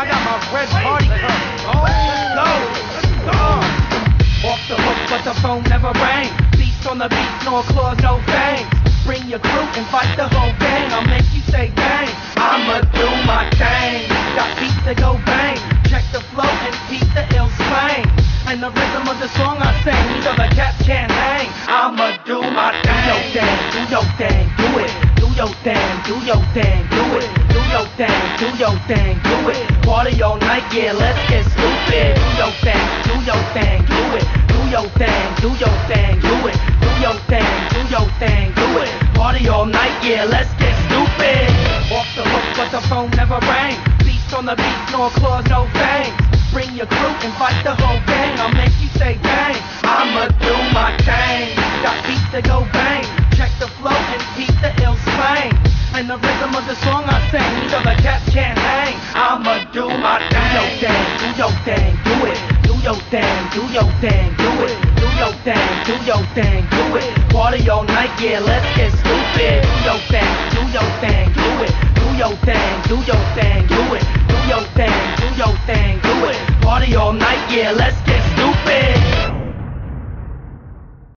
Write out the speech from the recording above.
I got my red party cup. Oh, let's go. Let's go. Off the hook, but the phone never rang. Beast on the beat, no claws, no fangs. Bring your crew, invite the whole gang. I'll make you say bang. I'ma do my thing. Got beats that go bang. Check the flow and keep the ill slang. And the rhythm of the song I sing, these other cats can't hang. I'ma do my thing. Do your thing, do your thing, do it. Do your thing, do your thing, do it. Do your thing, do your thing, yeah, let's get stupid. Do your thing, do your thing, do it. Do your thing, do your thing, do it. Do your thing, do your thing, do it. Party all night, yeah, let's get stupid. Off the hook, but the phone never rang. Beast on the beat, no claws, no fangs. Bring your crew, invite the whole gang. I'll make you say bang. I'ma do my thing. Do your thing, do it. Do your thing, do your thing, do it. Party all night, yeah, let's get stupid. Do your thing, do your thing, do it. Do your thing, do your thing, do it. Do your thing, do your thing, do it. Party all night, yeah, let's get